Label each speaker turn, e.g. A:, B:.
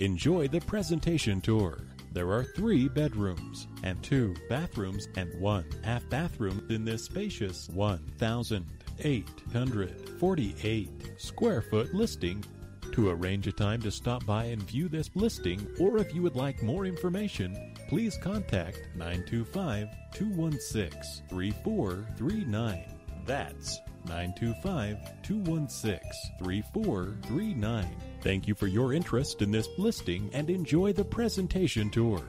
A: Enjoy the presentation tour. There are three bedrooms and two bathrooms and one half bathroom in this spacious 1,848 square foot listing. To arrange a time to stop by and view this listing, or if you would like more information, please contact 925 216 3439. That's 925 216 3439. Thank you for your interest in this listing and enjoy the presentation tour.